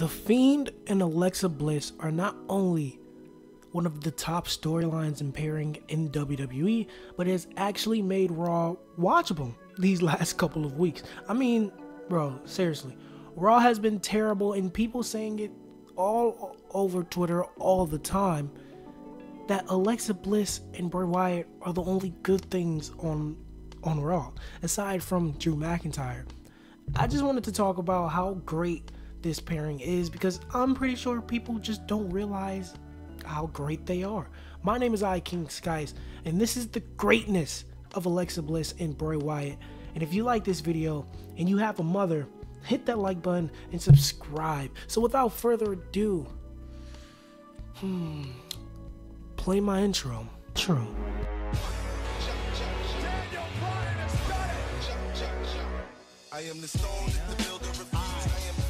The Fiend and Alexa Bliss are not only one of the top storylines and pairing in WWE, but has actually made Raw watchable these last couple of weeks. I mean, bro, seriously. Raw has been terrible and people saying it all over Twitter all the time that Alexa Bliss and Bray Wyatt are the only good things on on Raw, aside from Drew McIntyre. I just wanted to talk about how great this pairing is because I'm pretty sure people just don't realize how great they are. My name is I King Skice, and this is the greatness of Alexa Bliss and Bray Wyatt. And if you like this video and you have a mother, hit that like button and subscribe. So without further ado, hmm, play my intro. True. I am the stone the builder. I am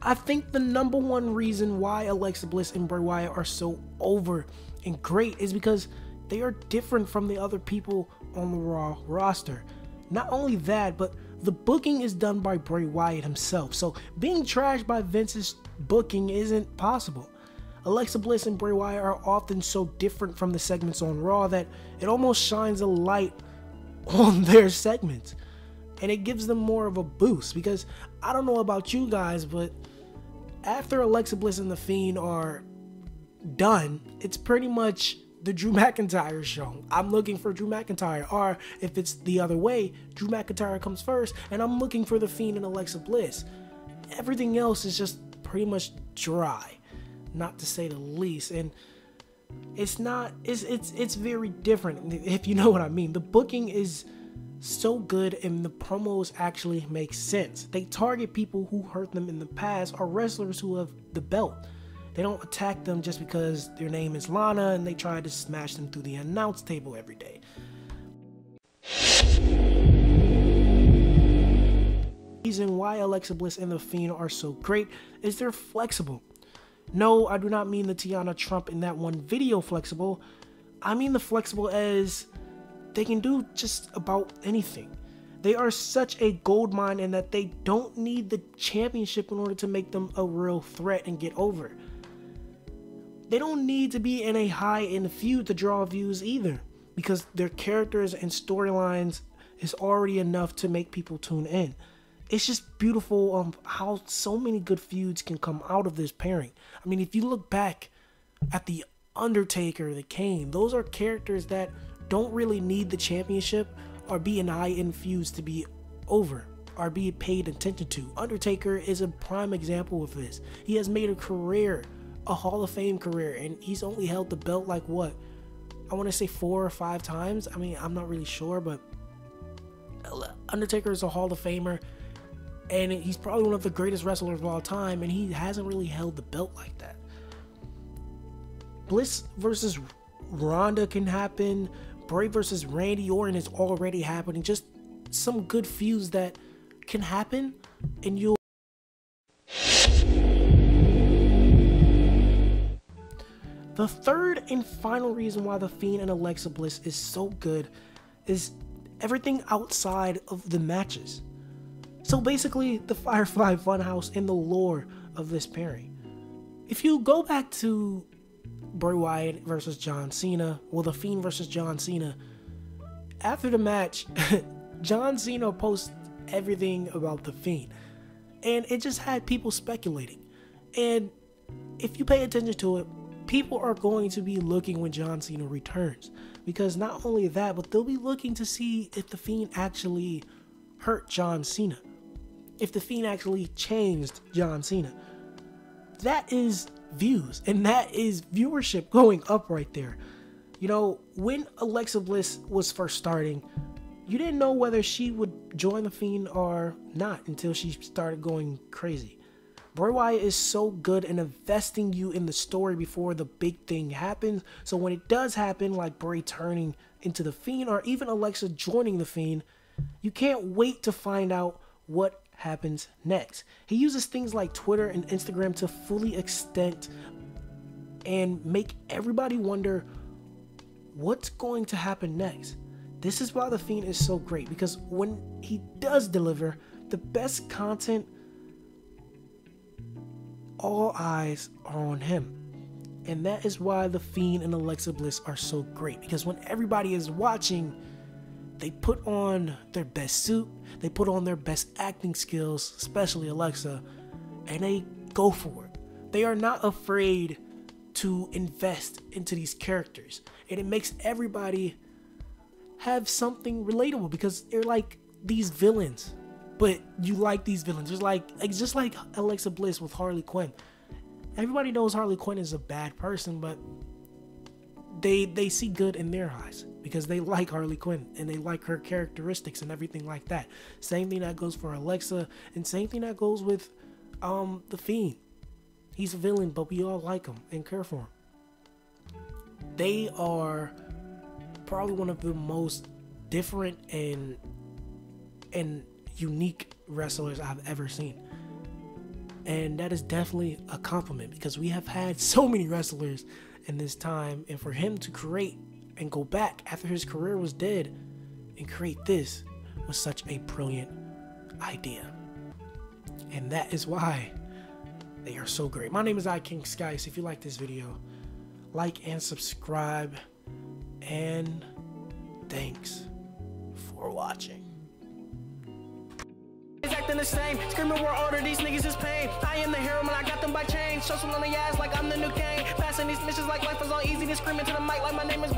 I think the number one reason why Alexa Bliss and Bray Wyatt are so over and great is because they are different from the other people on the Raw roster. Not only that, but the booking is done by Bray Wyatt himself, so being trashed by Vince's booking isn't possible. Alexa Bliss and Bray Wyatt are often so different from the segments on Raw that it almost shines a light on their segments and it gives them more of a boost because I don't know about you guys, but after Alexa Bliss and The Fiend are done, it's pretty much the Drew McIntyre show. I'm looking for Drew McIntyre, or if it's the other way, Drew McIntyre comes first, and I'm looking for The Fiend and Alexa Bliss. Everything else is just pretty much dry, not to say the least, and it's not. It's it's it's very different if you know what I mean. The booking is so good and the promos actually make sense. They target people who hurt them in the past or wrestlers who have the belt. They don't attack them just because their name is Lana and they try to smash them through the announce table every day. Reason why Alexa Bliss and The Fiend are so great is they're flexible. No, I do not mean the Tiana Trump in that one video flexible. I mean the flexible as they can do just about anything. They are such a gold mine in that they don't need the championship in order to make them a real threat and get over. They don't need to be in a high end feud to draw views either, because their characters and storylines is already enough to make people tune in. It's just beautiful um, how so many good feuds can come out of this pairing. I mean, if you look back at the Undertaker, the Kane, those are characters that don't really need the championship or be an eye infused to be over or be paid attention to. Undertaker is a prime example of this. He has made a career, a Hall of Fame career, and he's only held the belt like what? I want to say four or five times. I mean, I'm not really sure, but Undertaker is a Hall of Famer, and he's probably one of the greatest wrestlers of all time, and he hasn't really held the belt like that. Bliss versus Ronda can happen. Bray versus Randy Orton is already happening. Just some good feuds that can happen, and you'll. The third and final reason why The Fiend and Alexa Bliss is so good is everything outside of the matches. So basically, the Firefly Funhouse and the lore of this pairing. If you go back to Bray Wyatt versus John Cena, well, The Fiend versus John Cena. After the match, John Cena posts everything about The Fiend, and it just had people speculating. And if you pay attention to it, people are going to be looking when John Cena returns. Because not only that, but they'll be looking to see if The Fiend actually hurt John Cena. If The Fiend actually changed John Cena. That is views, and that is viewership going up right there. You know, when Alexa Bliss was first starting, you didn't know whether she would join the Fiend or not until she started going crazy. Bray Wyatt is so good in investing you in the story before the big thing happens. So when it does happen, like Bray turning into the Fiend or even Alexa joining the Fiend, you can't wait to find out what happens next. He uses things like Twitter and Instagram to fully extend and make everybody wonder what's going to happen next. This is why The Fiend is so great because when he does deliver the best content, all eyes are on him. And that is why The Fiend and Alexa Bliss are so great because when everybody is watching, they put on their best suit, they put on their best acting skills, especially Alexa, and they go for it. They are not afraid to invest into these characters, and it makes everybody have something relatable because they're like these villains, but you like these villains. Just like, like just like Alexa Bliss with Harley Quinn. Everybody knows Harley Quinn is a bad person, but they they see good in their eyes because they like Harley Quinn and they like her characteristics and everything like that. Same thing that goes for Alexa and same thing that goes with um the Fiend. He's a villain, but we all like him and care for him. They are probably one of the most different and and unique wrestlers I've ever seen. And that is definitely a compliment because we have had so many wrestlers in this time and for him to create and go back after his career was dead and create this was such a brilliant idea. And that is why they are so great. My name is I King Skice. If you like this video, like and subscribe. And thanks for watching. Acting the same, screaming we're older, these niggas is pain. I am the hero, man, I got them by chain. Social on the ass like I'm the new king. Passing these missions like life is all easy, to screaming to the mic like my name is.